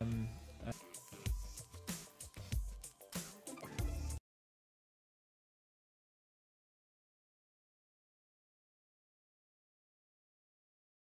嗯。